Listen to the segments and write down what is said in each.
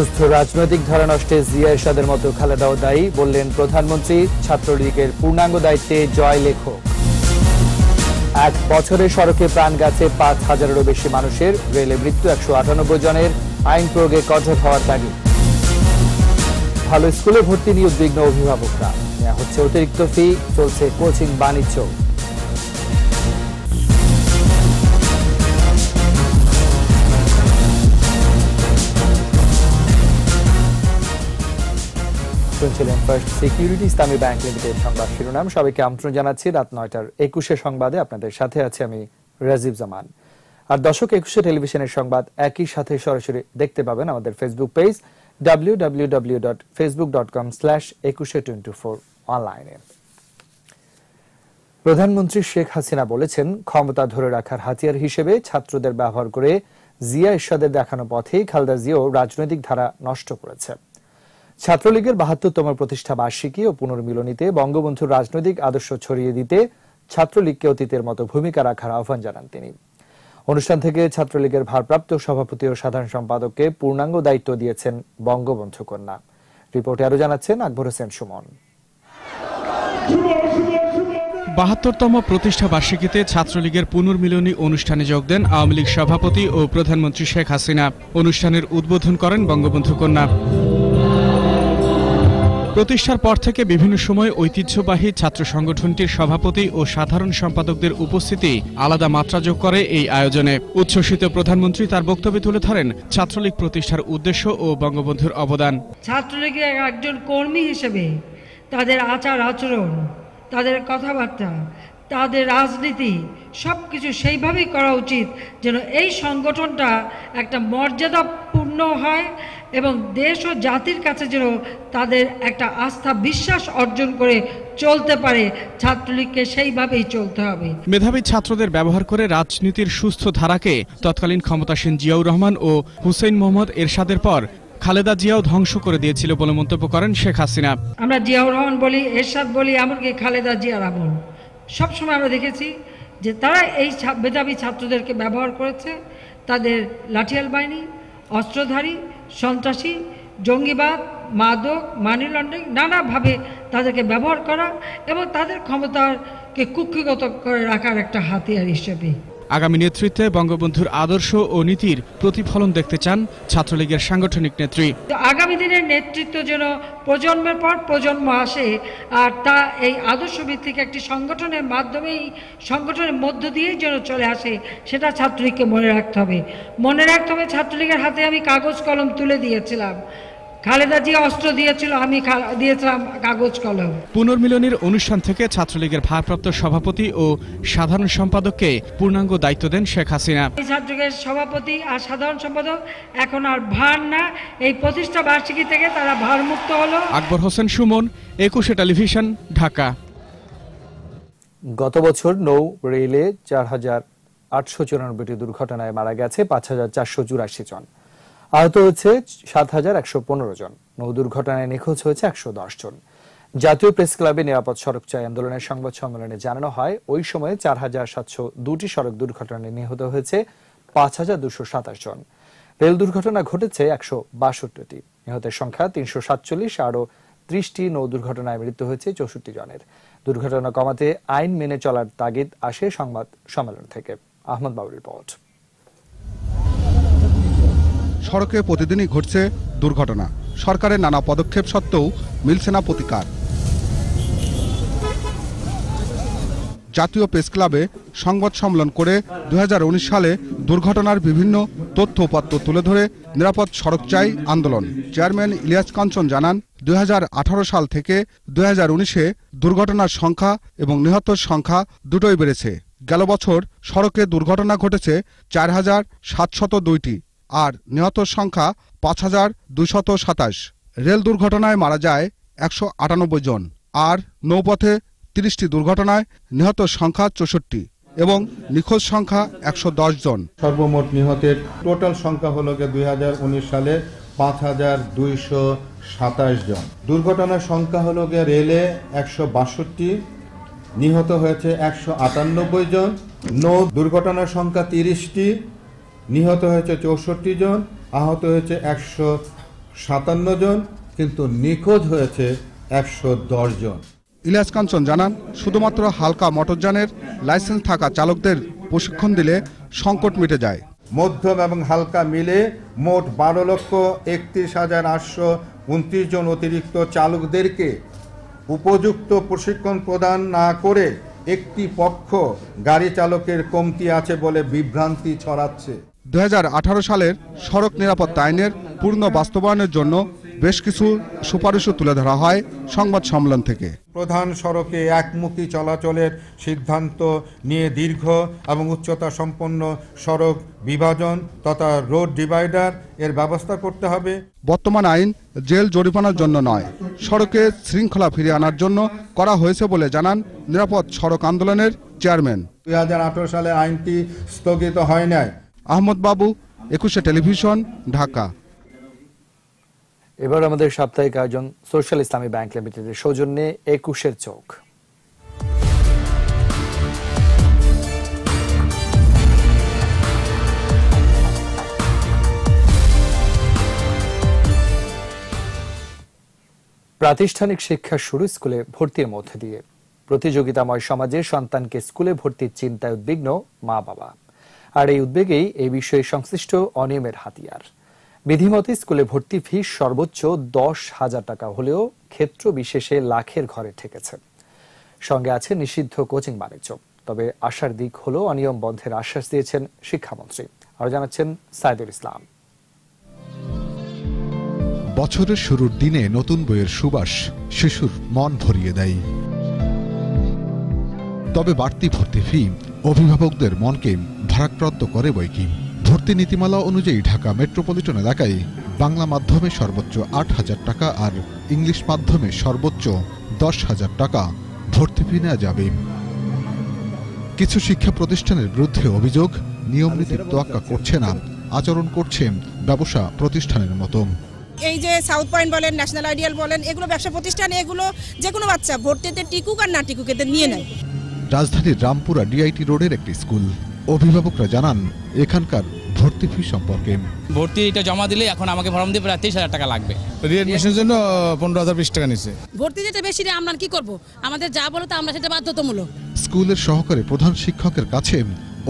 সুস্থ রাজনৈতিক ধারা নষ্টে জিয়া এরশাদের মতো খালেদাও দায়ী বললেন প্রধানমন্ত্রী। ছাত্রলীগের পূর্ণাঙ্গ দায়িত্বে জয় লেখক। এক বছরে সড়কে প্রাণ গেছে পাঁচ হাজারেরও বেশি মানুষের। রেলে মৃত্যু একশো আটানব্বই জনের। আইন প্রয়োগে কঠোর হওয়ার দাবি। ভালো স্কুলে ভর্তি নিয়ে উদ্বিগ্ন অভিভাবকরা। নেওয়া হচ্ছে অতিরিক্ত ফি, চলছে কোচিং বাণিজ্য। শুনছিলেন First Security Islami Bank Limited সংবাদ শিরোনাম। সবাইকে আমন্ত্রণ জানাচ্ছি রাত নয়টার একুশে সংবাদে। আপনাদের সাথে আছে আমি রাজীব জামান। আর দশক একুশে টেলিভিশনের সংবাদ একই সাথে সরাসরি দেখতে পাবেন আমাদের Facebook page W W W dot Facebook dot com slash Ekushey twenty four অনলাইনে প্রধানমন্ত্রী শেখ হাসিনা বলেছেন, ক্ষমতা ধরে রাখার হাতিয়ার হিসেবে ছাত্রদের ব্যবহার করে জিয়া ইরশাদের দেখানো পথেই খালদা জিয়াও রাজনৈতিক ধারা নষ্ট করেছে। ছাত্রলীগের বাহাত্তরতম প্রতিষ্ঠা বার্ষিকী ও পুনর্মিলনীতে বঙ্গবন্ধুর রাজনৈতিক আদর্শ ছড়িয়ে দিতে ছাত্রলীগকে অতীতের মতো ভূমিকা রাখার আহ্বান জানান তিনি। অনুষ্ঠান থেকে ছাত্রলীগের ভারপ্রাপ্ত সভাপতি ও সাধারণ সম্পাদককে পূর্ণাঙ্গ দায়িত্ব দিয়েছেন বঙ্গবন্ধু কন্যা। রিপোর্টে আরও জানাচ্ছেন আকবর হোসেন সুমন। বাহাত্তরতম প্রতিষ্ঠা বার্ষিকীতে ছাত্রলীগের পুনর্মিলনী অনুষ্ঠানে যোগ দেন আওয়ামী লীগ সভাপতি ও প্রধানমন্ত্রী শেখ হাসিনা। অনুষ্ঠানের উদ্বোধন করেন বঙ্গবন্ধু কন্যা। প্রতিষ্ঠার পর থেকে বিভিন্ন সময় ঐতিহ্যবাহী ছাত্র সংগঠনটির সভাপতি ও সাধারণ সম্পাদকদের উপস্থিতি আলাদা মাত্রা যোগ করে এই আয়োজনে। উচ্ছ্বসিত প্রধানমন্ত্রী তার বক্তব্যে তুলে ধরেন ছাত্রলীগ প্রতিষ্ঠার উদ্দেশ্য ও বঙ্গবন্ধুর অবদান। ছাত্রলীগের একজন কর্মী হিসেবে তাদের আচার আচরণ, তাদের কথাবার্তা, তাদের রাজনীতি সব কিছু সেইভাবেই করা উচিত যেন এই সংগঠনটা একটা মর্যাদাপূর্ণ হয় এবং দেশ ও জাতির কাছে যেন তাদের একটা আস্থা বিশ্বাস অর্জন করে চলতে পারে ছাত্রলীগকে সেইভাবেই চলতে হবে। মেধাবী ছাত্রদের ব্যবহার করে রাজনীতির সুস্থ ধারাকে তৎকালীন ক্ষমতাসীন জিয়াউর রহমান ও হুসেইন মোহাম্মদ এরশাদের পর খালেদা জিয়াও ধ্বংস করে দিয়েছিল বলে মন্তব্য করেন শেখ হাসিনা। আমরা জিয়াউর রহমান বলি এরশাদ বলি এমনকি খালেদা জিয়ার আমল সবসময় আমরা দেখেছি যে তারা এই মেধাবী ছাত্রদেরকে ব্যবহার করেছে। তাদের লাঠিয়াল বাহিনী অস্ত্রধারী সন্ত্রাসী, জঙ্গিবাদ, মাদক মানি লন্ডারিং নানাভাবে তাদেরকে ব্যবহার করা এবং তাদের ক্ষমতাকে কুক্ষিগত করে রাখার একটা হাতিয়ার হিসেবে আগামী নেতৃত্বে বঙ্গবন্ধুর আদর্শ ও নীতির প্রতিফলন দেখতে চান ছাত্রলীগের সাংগঠনিক নেত্রী। আগামী দিনের নেতৃত্ব যেন প্রজন্মের পর প্রজন্ম আসে, আর তা এই আদর্শ ভিত্তিক একটি সংগঠনের মাধ্যমেই, সংগঠনের মধ্য দিয়েই যেন চলে আসে, সেটা ছাত্রলীগকে মনে রাখতে হবে। মনে রাখতে হবে ছাত্রলীগের হাতে আমি কাগজ কলম তুলে দিয়েছিলাম। খালেদা জিয়া অস্ত্র দিয়েছিল আমি দিয়েছিলাম কাগজ কলম। পুনর্মিলনীর অনুষ্ঠান থেকে ছাত্রলীগের ভারপ্রাপ্ত সভাপতি ও সাধারণ সম্পাদককে পূর্ণাঙ্গ দায়িত্ব দেন শেখ হাসিনা। ছাত্রলীগের সভাপতি আর সাধারণ সম্পাদক এখন আর ভার না। এই প্রতিষ্ঠা বার্ষিকী থেকে তারা ভারমুক্ত হলো। আকবর হোসেন সুমন একুশে টেলিভিশন ঢাকা। গত বছর নৌ রেলে চার হাজার আটশো চুরানব্বইটি দুর্ঘটনায় মারা গেছে পাঁচ হাজার চারশো চুরাশি জন। আহত হয়েছে সাত হাজার একশো পনেরো জন। নৌ দুর্ঘটনায় নিখোঁজ হয়েছে একশো দশ জন। জাতীয় প্রেস ক্লাবে নিরাপদ সড়ক চাই আন্দোলনের সংবাদ সম্মেলনে জানানো হয়, ওই সময়ে চার হাজার সাতশো দুটি সড়ক দুর্ঘটনায় নিহত হয়েছে পাঁচ হাজার দুশো সাতাশ জন। রেল দুর্ঘটনা ঘটেছে একশো বাষট্টিটি। নিহতের সংখ্যা তিনশো সাতচল্লিশ, আরও ত্রিশটি নৌ দুর্ঘটনায় মৃত্যু হয়েছে চৌষট্টি জনের। দুর্ঘটনা কমাতে আইন মেনে চলার তাগিদ আসে সংবাদ সম্মেলন থেকে। আহমদ বাবুর রিপোর্ট। সড়কে প্রতিদিনই ঘটছে দুর্ঘটনা। সরকারের নানা পদক্ষেপ সত্ত্বেও মিলছে না প্রতিকার। জাতীয় প্রেস ক্লাবে সংবাদ সম্মেলন করে দু হাজার উনিশ সালে দুর্ঘটনার বিভিন্ন তথ্য উপাত্ত তুলে ধরে নিরাপদ সড়ক চাই আন্দোলন। চেয়ারম্যান ইলিয়াস কাঞ্চন জানান, দুই হাজার আঠারো সাল থেকে দুই দুর্ঘটনার সংখ্যা এবং নিহতর সংখ্যা দুটোই বেড়েছে। গেল বছর সড়কে দুর্ঘটনা ঘটেছে চার হাজার সাতশত দুইটি। আর নিহত সংখ্যা পাঁচ হাজার দুশত সাতাশ। রেল দুর্ঘটনায় মারা যায় একশো আটানব্বই জন আর নৌপথে তিরিশটি দুর্ঘটনায় নিহত সংখ্যা চৌষট্টি এবং নিখোঁজ সংখ্যা একশো দশ জন। সর্বমোট নিহতের টোটাল সংখ্যা হল দুই সালে পাঁচ হাজার দুইশো সাতাশ জন। দুর্ঘটনার সংখ্যা হলো গিয়ে রেলে একশো বাষট্টি, নিহত হয়েছে একশো আটানব্বই জন। নৌ দুর্ঘটনার সংখ্যা তিরিশটি নিহত হয়েছে চৌষট্টি জন আহত হয়েছে একশো সাতান্ন জন কিন্তু নিখোঁজ হয়েছে একশো দশ জন। ইলিয়াস কাঞ্চন জানান শুধুমাত্র হালকা মোটরযানের লাইসেন্স থাকা চালকদের প্রশিক্ষণ দিলে সংকট মিটে যায়। মধ্যম এবং হালকা মিলে মোট বারো লক্ষ একত্রিশ হাজার আটশো উনত্রিশ জন অতিরিক্ত চালকদেরকে উপযুক্ত প্রশিক্ষণ প্রদান না করে একটি পক্ষ গাড়ি চালকের কমতি আছে বলে বিভ্রান্তি ছড়াচ্ছে। দুই হাজার আঠারো সালের সড়ক নিরাপত্তা আইনের পূর্ণ বাস্তবায়নের জন্য বেশ কিছু সুপারিশও তুলে ধরা হয় সংবাদ সম্মেলন থেকে। প্রধান সড়কে একমুখী চলাচলের সিদ্ধান্ত নিয়ে দীর্ঘ এবং উচ্চতা সম্পন্ন সড়ক বিভাজন তথা রোড ডিভাইডার এর ব্যবস্থা করতে হবে। বর্তমান আইন জেল জরিমানার জন্য নয় সড়কে শৃঙ্খলা ফিরিয়ে আনার জন্য করা হয়েছে বলে জানান নিরাপদ সড়ক আন্দোলনের চেয়ারম্যান। দুই হাজার আঠারো সালে আইনটি স্থগিত হয় নাই। আহমদ বাবু, একুশে টেলিভিশন, ঢাকা। এবার আমাদের সাপ্তাহিক আয়োজন সোশ্যাল ইসলামী ব্যাংক লিমিটেডের সৌজন্যে একুশের চোখ। প্রাতিষ্ঠানিক শিক্ষা শুরু স্কুলে ভর্তির মধ্যে দিয়ে। প্রতিযোগিতাময় সমাজে সন্তানকে স্কুলে ভর্তির চিন্তায় উদ্বিগ্ন মা বাবা আর এই উদ্বেগেই এই বিষয়ে সংশ্লিষ্ট অনিয়মের হাতিয়ার। বিধিমতে স্কুলে ভর্তি ফি সর্বোচ্চ দশ হাজার টাকা হলেও ক্ষেত্র বিশেষে লাখের ঘরে ঠেকেছে। সঙ্গে আছে নিষিদ্ধ কোচিং বাণিজ্য। তবে আশার দিক হলো অনিয়ম বন্ধের আশ্বাস দিয়েছেন শিক্ষামন্ত্রী। আরও জানাচ্ছেন সাইদুল ইসলাম। বছরের শুরুর দিনে নতুন বইয়ের সুবাস শিশুর মন ভরিয়ে দেয়। তবে বাড়তি ভর্তি ফি অভিভাবকদের মনকে ভারাক্রান্ত করে বইকি। ভর্তি নীতিমালা অনুযায়ী ঢাকা মেট্রোপলিটন এলাকায় বাংলা মাধ্যমে সর্বোচ্চ আট হাজার টাকা আর ইংলিশ মাধ্যমে সর্বোচ্চ দশ হাজার টাকা ভর্তি ফি নেওয়া যাবে। কিছু শিক্ষা প্রতিষ্ঠানের বিরুদ্ধে অভিযোগ নিয়ম নীতির তোয়াক্কা করছে না আচরণ করছে ব্যবসা প্রতিষ্ঠানের মতো। এই যে সাউথ পয়েন্ট বলেন ন্যাশনাল আইডিয়াল বলেন এগুলো ব্যবসা প্রতিষ্ঠান এগুলো যে কোনো বাচ্চা ভর্তিতে টিকুক আর না টিকুক এদের নিয়ে নেয়। রাজধানীর রামপুরা ডিআইটি রোডের একটি স্কুল। অভিভাবকরা জানান এখানকার ভর্তি ফি সম্পর্কে। ভর্তিটা জমা দিলে এখন আমাকে ফর্ম দিয়ে প্রায় তেইশ হাজার টাকা লাগবে। রিএডমিশনের জন্য পনেরো হাজার বিশ টাকা নিচ্ছে ভর্তি যেটা বেশি রে আমরা কি করব? আমাদের যা বলো তা আমরা সেটা বাধ্যতামূলক। স্কুলের সহকারী প্রধান শিক্ষকের কাছে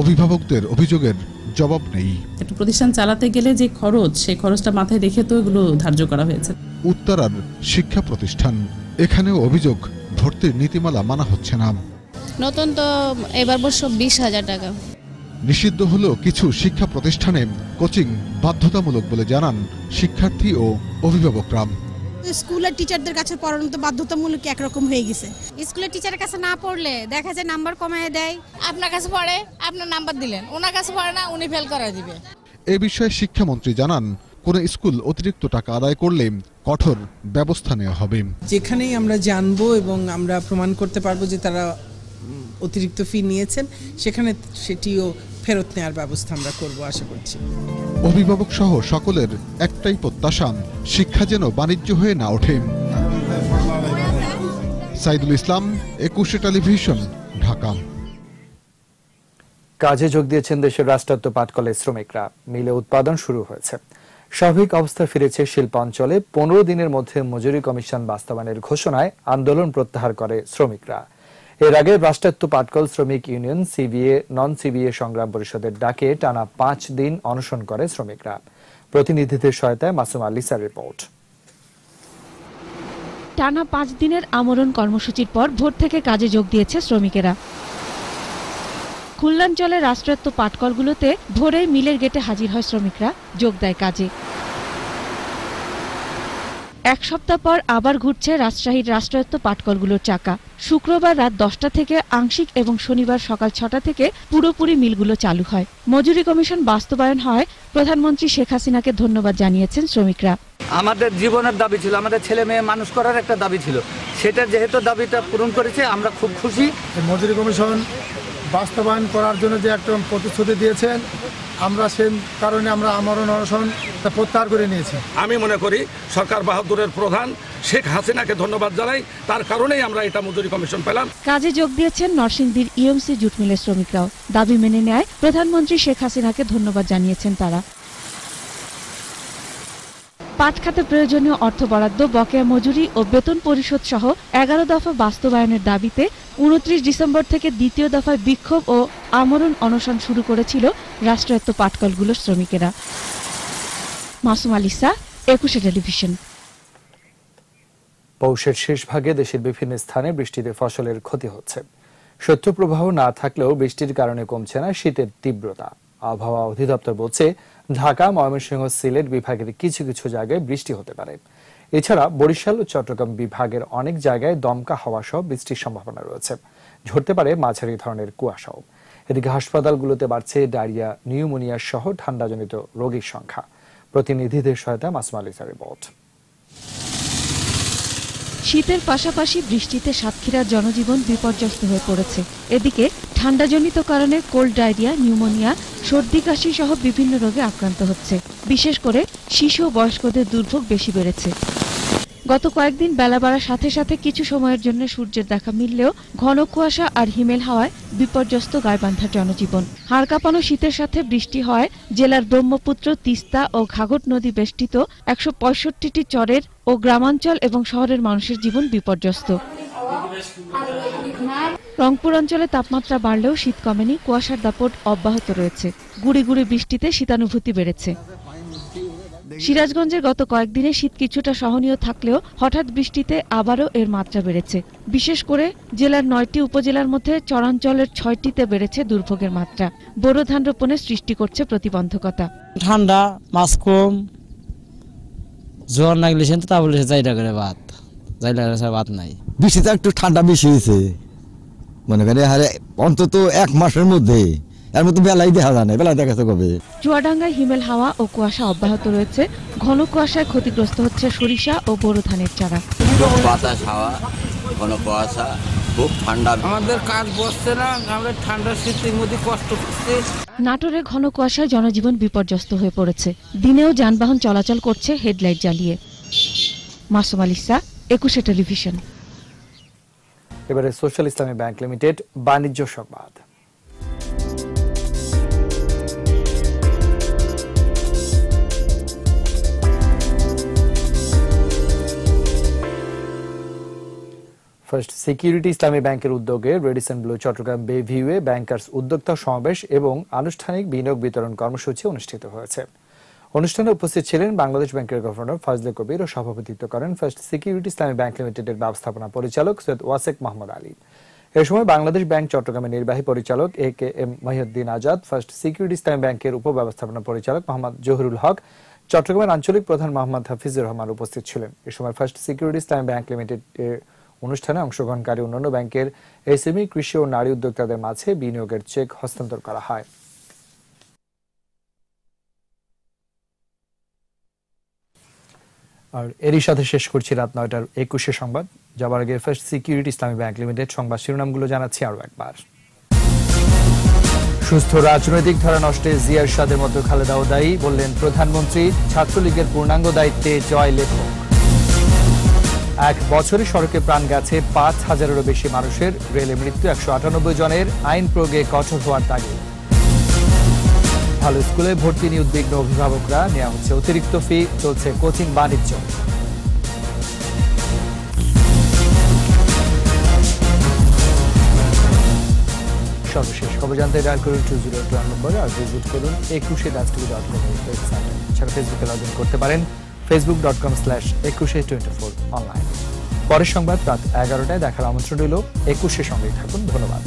অভিভাবকদের অভিযোগের জবাব নেই। একটা প্রতিষ্ঠান চালাতে গেলে যে খরচ সেই খরচটা মাথায় রেখে তো এগুলো ধার্য করা হয়েছে। উত্তরার শিক্ষা প্রতিষ্ঠান এখানেও অভিযোগ ভর্তির নীতিমালা মানা হচ্ছে না। নতুন তো এবার বর্ষ বিশ হাজার টাকা। নিষিদ্ধ হলেও কিছু শিক্ষা প্রতিষ্ঠানে কোচিং বাধ্যতামূলক বলে জানান শিক্ষার্থী ও অভিভাবকরা। স্কুলের টিচারদের কাছে পড়ানো তো বাধ্যতামূলক একরকম হয়ে গেছে। স্কুলের টিচারের কাছে না পড়লে দেখা যায় নাম্বার কমায় দেয়। আপনার কাছে পড়ে আপনার নাম্বার দিলেন। ওনার কাছে পড়ে না উনি ফেল করে দিবে। এ বিষয়ে শিক্ষামন্ত্রী জানান কোন স্কুল অতিরিক্ত টাকা আদায় করলে কঠোর ব্যবস্থা নেওয়া হবে। যেখানেই আমরা জানব এবং আমরা প্রমাণ করতে পারব যে তারা অতিরিক্ত ফি নিয়েছেন সেখানে সেটিও ফেরত নেওয়ার ব্যবস্থা আমরা করব আশা করছি। অভিভাবক সহ সকলের একটাই প্রত্যাশা শিক্ষা যেন বাণিজ্য হয়ে না ওঠে। সাইদুল ইসলাম একুশে টেলিভিশন ঢাকা। কাজে যোগ দিয়েছেন দেশের রাষ্ট্রায়ত্ত পাটকলের শ্রমিকরা। মিলে উৎপাদন শুরু হয়েছে। স্বাভাবিক অবস্থা ফিরেছে শিল্পাঞ্চলে। পনেরো দিনের মধ্যে মজুরি কমিশন বাস্তবায়নের ঘোষণায় আন্দোলন প্রত্যাহার করে শ্রমিকরা। এর আগে রাষ্ট্রায়ত্ত পাটকল শ্রমিক ইউনিয়ন সিবিএ নন সিবিএ সংগ্রাম পরিষদের ডাকে টানা পাঁচ দিন অনশন করে শ্রমিকরা। প্রতিনিধিদের সহায়তায় মাসুম আলিসার রিপোর্ট। টানা পাঁচ দিনের আমরণ কর্মসূচির পর ভোর থেকে কাজে যোগ দিয়েছে শ্রমিকেরা। খুলনাঞ্চলের রাষ্ট্রায়ত্ত পাটকলগুলোতে ভোরেই মিলের গেটে হাজির হয় শ্রমিকরা। যোগ দেয় কাজে। এক সপ্তাহ পর আবার ঘুরছে রাজশাহীর রাষ্ট্রায়ত্ত পাটকলগুলোর চাকা। শুক্রবার রাত দশটা থেকে আংশিক এবং শনিবার সকাল ছটা থেকে পুরোপুরি মিলগুলো চালু হয়। মজুরি কমিশন বাস্তবায়ন হয়। প্রধানমন্ত্রী শেখ হাসিনাকে ধন্যবাদ জানিয়েছেন শ্রমিকরা। আমাদের জীবনের দাবি ছিল আমাদের ছেলে মেয়ে মানুষ করার একটা দাবি ছিল। সেটা যেহেতু দাবিটা পূরণ করেছে আমরা খুব খুশি। মজুরি কমিশন বাস্তবায়ন করার জন্য যে একটা প্রতিশ্রুতি দিয়েছেন আমরা সেই কারণে আমরা আমরণ অনশন প্রত্যাহার করে নিয়েছি। আমি মনে করি সরকার বাহাদুরের প্রধান শেখ হাসিনাকে ধন্যবাদ জানাই। তার কারণেই আমরা এটা মজুরি কমিশন পেলাম। কাজে যোগ দিয়েছেন নরসিংদীর ইএমসি জুট মিলের শ্রমিকরাও। দাবি মেনে নেয় প্রধানমন্ত্রী শেখ হাসিনাকে ধন্যবাদ জানিয়েছেন তারা। পাট খাতে প্রয়োজনীয় অর্থ বরাদ্দ বকেয়া মজুরি ও বেতন পরিশোধ সহ এগারো দফা বাস্তবায়নের দাবিতে উনত্রিশ ডিসেম্বর থেকে দ্বিতীয় দফায় বিক্ষোভ ও আমরণ অনশন শুরু করেছিল রাষ্ট্রায়ত্ত পাটকলগুলোর শ্রমিকেরা। মাসুম আলিসা একুশে টেলিভিশন। পৌষের শেষ ভাগে দেশের বিভিন্ন স্থানে বৃষ্টিতে ফসলের ক্ষতি হচ্ছে। শৈত্যপ্রবাহ না থাকলেও বৃষ্টির কারণে কমছে না শীতের তীব্রতা। আবহাওয়া অধিদপ্তর বলছে, ঢাকা, ময়মনসিংহ, সিলেট বিভাগের কিছু কিছু জায়গায় বৃষ্টি হতে পারে। এছাড়া বরিশাল ও চট্টগ্রাম বিভাগের অনেক জায়গায় দমকা হওয়া সহ বৃষ্টির সম্ভাবনা রয়েছে। ঝরতে পারে মাঝারি ধরনের কুয়াশাও। এদিকে হাসপাতালগুলোতে বাড়ছে ডায়রিয়া, নিউমোনিয়া সহ ঠান্ডাজনিত রোগীর সংখ্যা। প্রতিনিধিদের সহায়তা মাসুম রিপোর্ট। শীতের পাশাপাশি বৃষ্টিতে সাতক্ষীরার জনজীবন বিপর্যস্ত হয়ে পড়েছে। এদিকে ঠান্ডাজনিত কারণে কোল্ড ডায়রিয়া, নিউমোনিয়া, সর্দি, কাশি সহ বিভিন্ন রোগে আক্রান্ত হচ্ছে। বিশেষ করে শিশু ও বয়স্কদের দুর্ভোগ বেশি বেড়েছে। গত কয়েকদিন বেলা বাড়ার সাথে সাথে কিছু সময়ের জন্য সূর্যের দেখা মিললেও ঘন কুয়াশা আর হিমেল হাওয়ায় বিপর্যস্ত গাইবান্ধার জনজীবন। হাড় কাঁপানো শীতের সাথে বৃষ্টি হয়, জেলার ব্রহ্মপুত্র, তিস্তা ও ঘাঘট নদী বেষ্টিত একশো পঁয়ষট্টিটি চরের ও গ্রামাঞ্চল এবং শহরের মানুষের জীবন বিপর্যস্ত। রংপুর অঞ্চলে তাপমাত্রা বাড়লেও শীত কমেনি, কুয়াশার দাপট অব্যাহত রয়েছে। গুড়ি গুড়ি বৃষ্টিতে শীতানুভূতি বেড়েছে। সিরাজগঞ্জের গত কয়েকদিনে শীত কিছুটা সহনীয় থাকলেও হঠাৎ বৃষ্টিতে আবারও এর মাত্রা বেড়েছে। বিশেষ করে জেলার নয়টি উপজেলার মধ্যে চরাঞ্চলের ছয়টিতে বেড়েছে দুর্ভোগের মাত্রা। বোরো ধান রোপণে সৃষ্টি করছে প্রতিবন্ধকতা। ঠান্ডা মাছ কম জোয়ার না গেলে তো তা বলে যাইটা করে ভাত যাইলা করে ভাত নাই। বৃষ্টিতে একটু ঠান্ডা বেশি হয়েছে। মনে করে হারে অন্তত এক মাসের মধ্যে এর মধ্যে বেলাই দেখা যায় না বেলা দেখাতে কবে? চুয়াডাঙ্গায় হিমেল হাওয়া ও কুয়াশা অব্যাহত রয়েছে। ঘন কুয়াশায় ক্ষতিগ্রস্ত হচ্ছে সরিষা ও বোরো ধানের চারা। বাতাস হাওয়া ঘন কুয়াশা খুব ঠান্ডা। আমাদের কাজ বসছে না আমরা ঠান্ডা শীতের মধ্যে কষ্ট করছি। নাটোরে ঘন কুয়াশায় জনজীবন বিপর্যস্ত হয়ে পড়েছে। দিনেও যানবাহন চলাচল করছে হেডলাইট জ্বালিয়ে। মাসুম আলিসা একুশে টেলিভিশন। এবারে সোশ্যাল ইসলামী ব্যাংক লিমিটেড বাণিজ্য সংবাদ। ফার্স্ট সিকিউরিটি ইসলামী ব্যাংকের উদ্যোগে রেডিসন ব্লু চট্টগ্রাম বে ভিউয়ে ব্যাংকার্স উদ্যোক্তা সমাবেশ এবং আনুষ্ঠানিক বিনিয়োগ বিতরণ কর্মসূচি অনুষ্ঠিত হয়েছে। অনুষ্ঠানে উপস্থিত ছিলেন বাংলাদেশ ব্যাংকের গভর্নর ফজলে কবির ও সভাপতিত্ব করেন ফার্স্ট সিকিউরিটি ইসলামী ব্যাংক লিমিটেডের ব্যবস্থাপনা পরিচালক সৈয়দ ওয়াসেক মোহাম্মদ আলী। এ সময় বাংলাদেশ ব্যাংক চট্টগ্রামের নির্বাহী পরিচালক A K M Mohiuddin Azad First Security Islami ব্যাংকের উপব্যবস্থাপনা পরিচালক মোহাম্মদ জহুরুল হক, চট্টগ্রামের আঞ্চলিক প্রধান মোহাম্মদ হাফিজুর রহমান উপস্থিত ছিলেন। এ সময় First Security Islami Bank Limited অনুষ্ঠানে অংশগ্রহণকারী অন্যান্য ব্যাংকের এসএমই, কৃষি ও নারী উদ্যোক্তাদের মাঝে বিনিয়োগের চেক হস্তান্তর করা হয়। আর এরই সাথে শেষ করছি রাত নয়টার একুশে সংবাদ। যাবার আগে First Security Islami Bank Limited সংবাদ শিরোনামগুলো জানাচ্ছি আরও একবার। সুস্থ রাজনৈতিক ধারা নষ্টে জিয়ার সাদের মতো খালেদাও দায়ী বললেন প্রধানমন্ত্রী। ছাত্রলীগের পূর্ণাঙ্গ দায়িত্বে জয় লেখক। এক বছরে সড়কে প্রাণ গেছে পাঁচ হাজারেরও বেশি মানুষের। রেলে মৃত্যু একশো আটানব্বই জনের। আইন প্রয়োগে কঠোর হওয়ার দাবি। ভালো স্কুলে ভর্তি নিয়ে উদ্বিগ্ন অভিভাবকরা। নেওয়া হচ্ছে অতিরিক্ত ফি, চলছে কোচিং বাণিজ্য। সর্বশেষ খবর জানতে ডায়াল করুন টু জিরো টু নম্বরে। আর ভিজিট করুন একুশে টিভি ডট কম ওয়েবসাইট এছাড়া ফেসবুকে লগ ইন করতে পারেন। Facebook dot com slash Ekushey twenty four online পরের সংবাদ রাত এগারোটায় দেখার আমন্ত্রণ রইল একুশে সঙ্গে থাকুন। ধন্যবাদ।